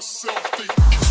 myself think.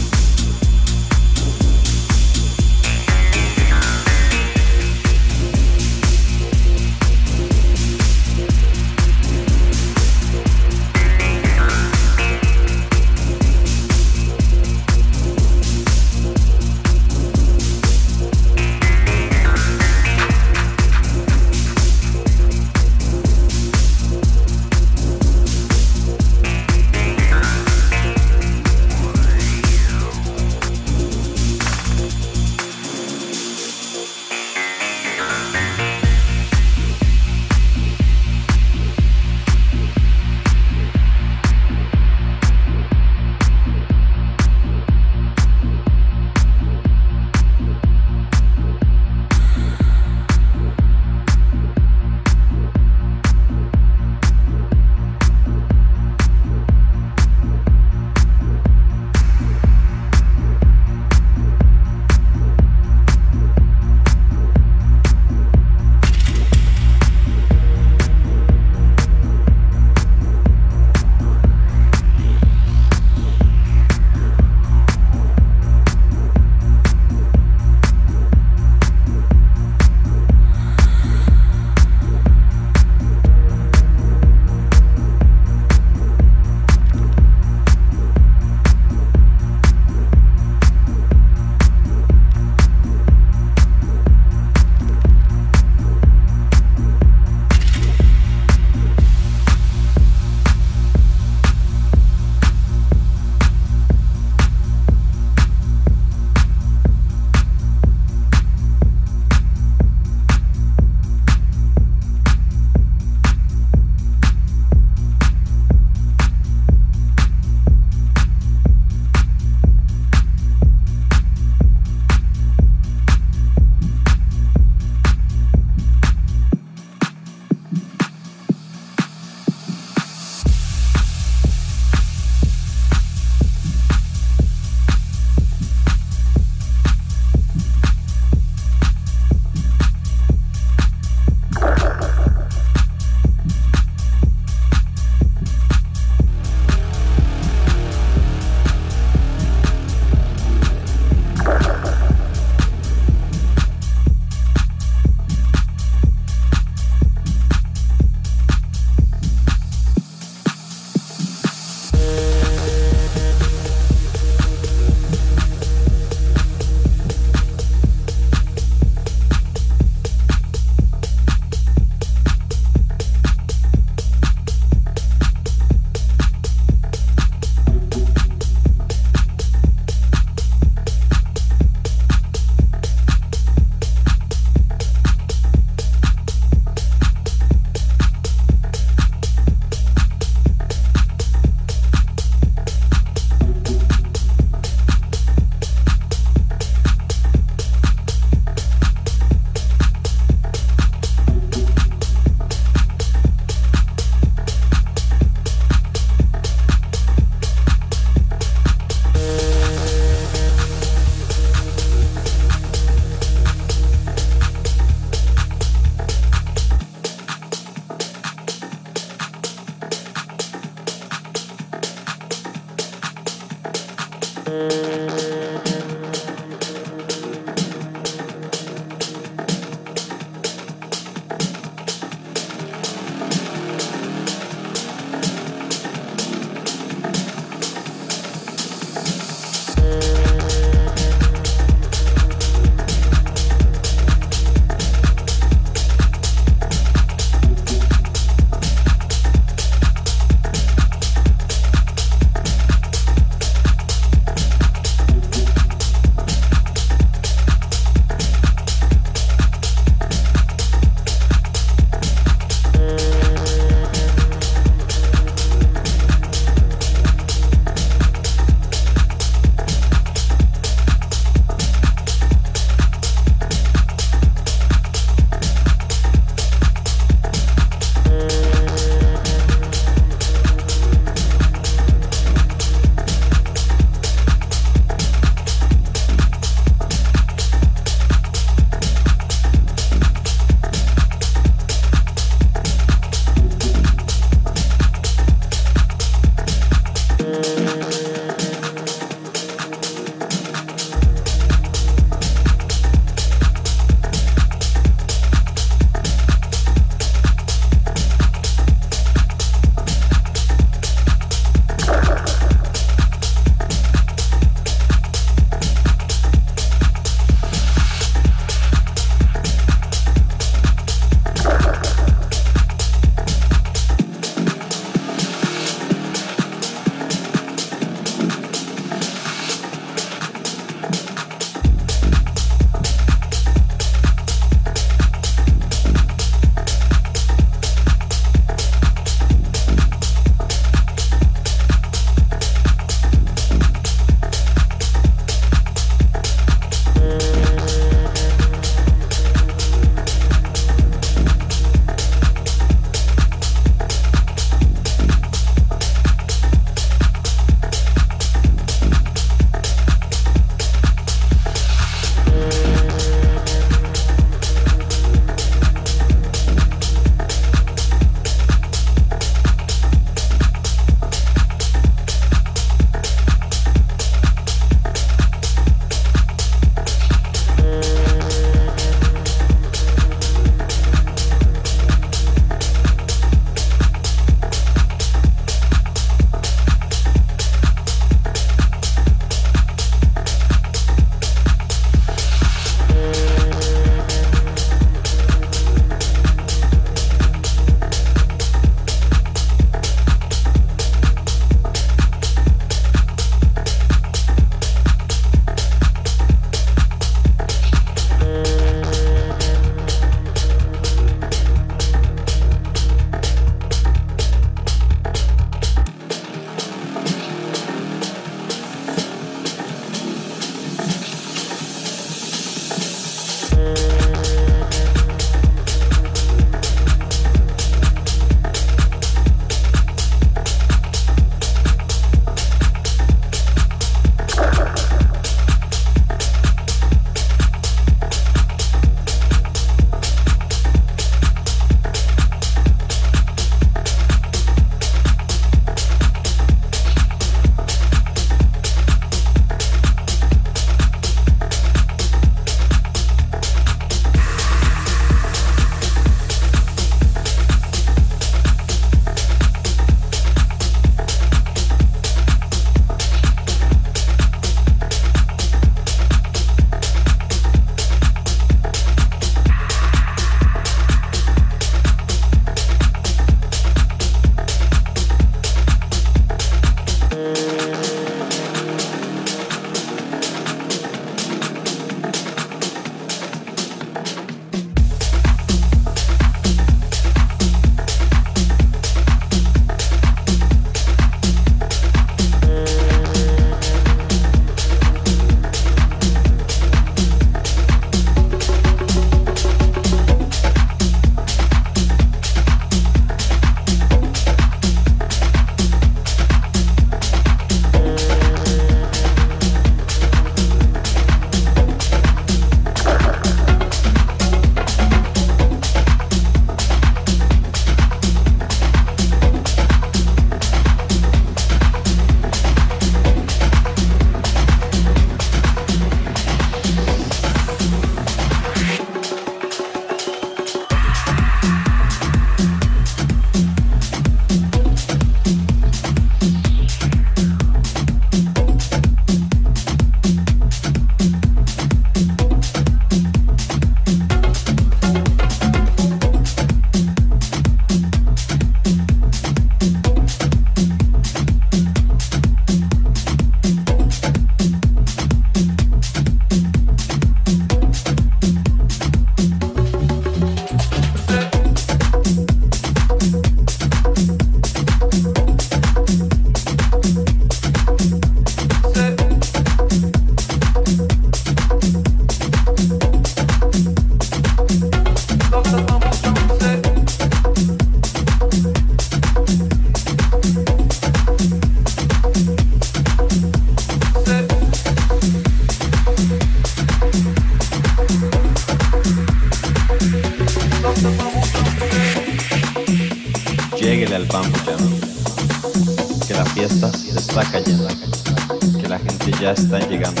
La gente ya está llegando,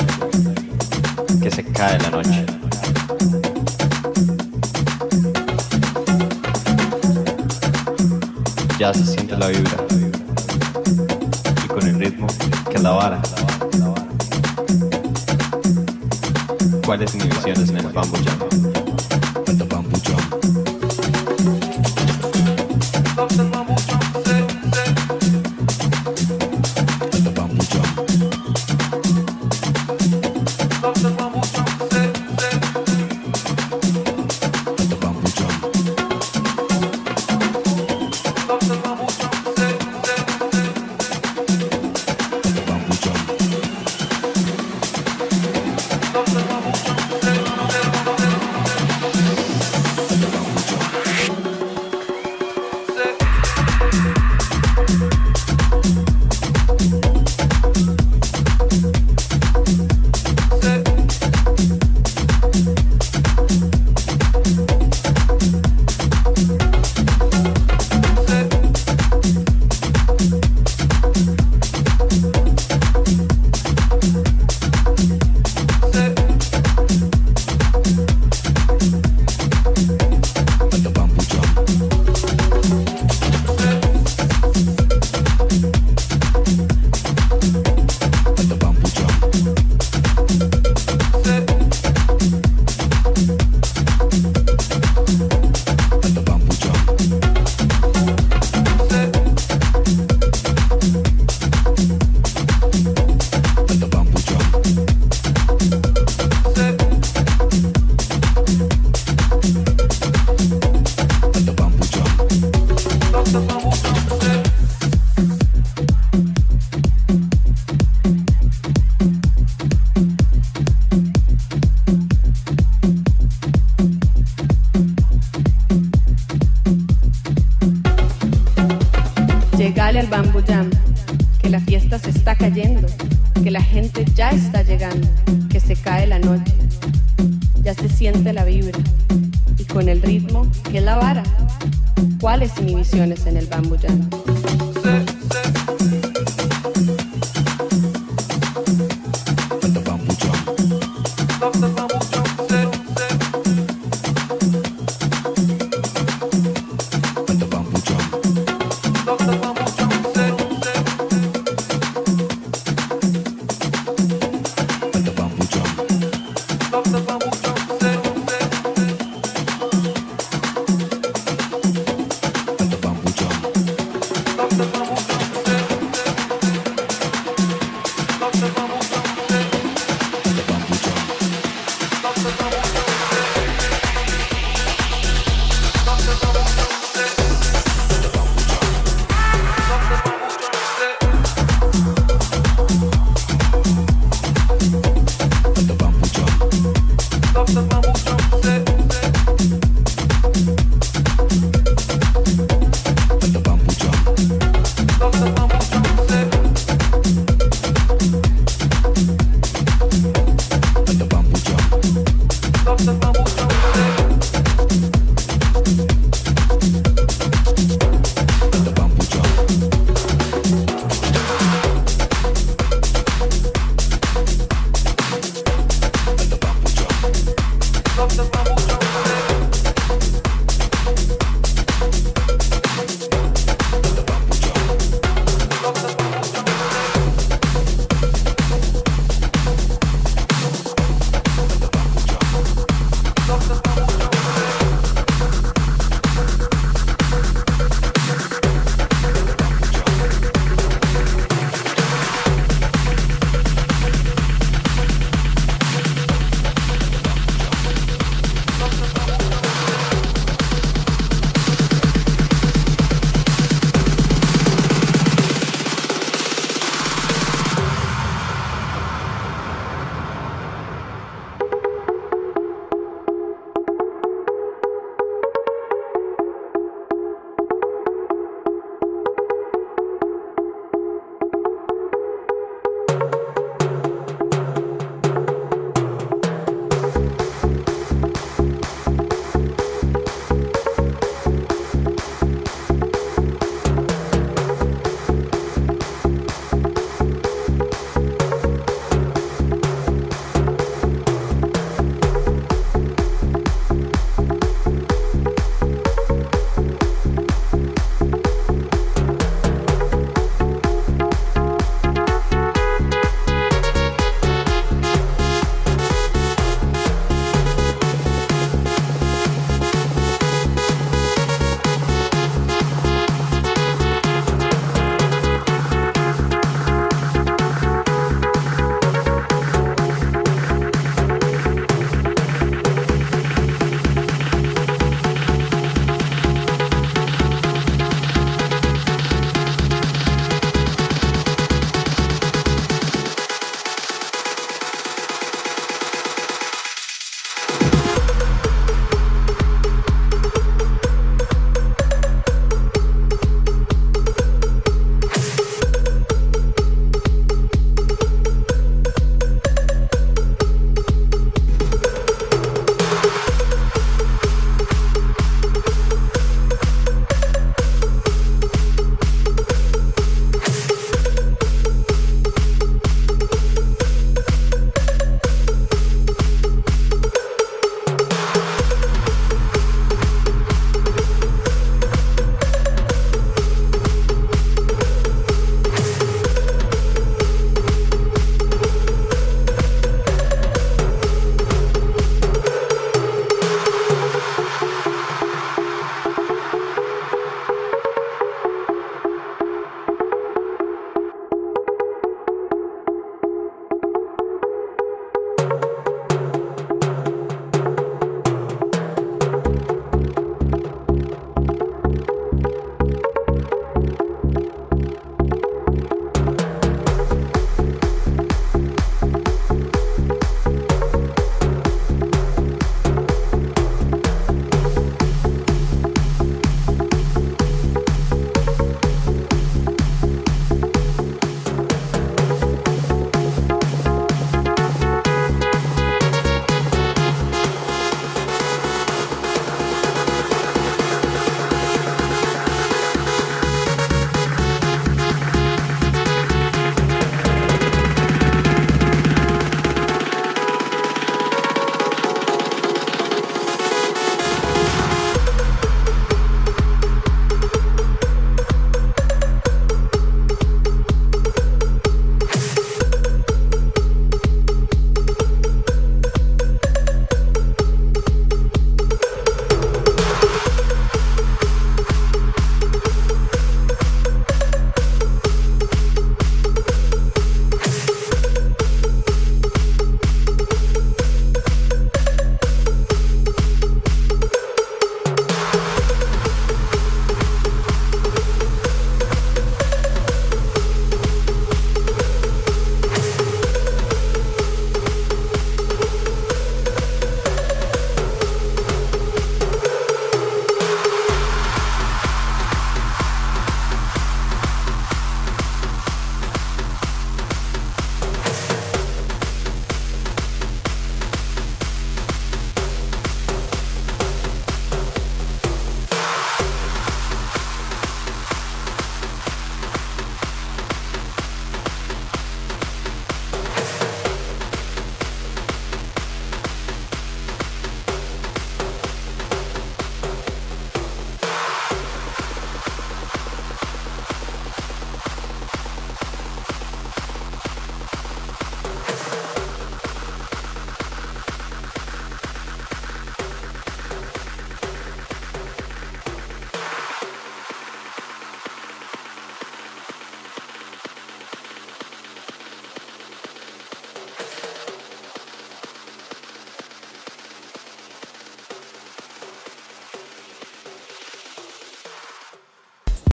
que se cae la noche. Ya se siente la vibra y con el ritmo que la vara. ¿Cuáles inhibiciones en el bamboo jam?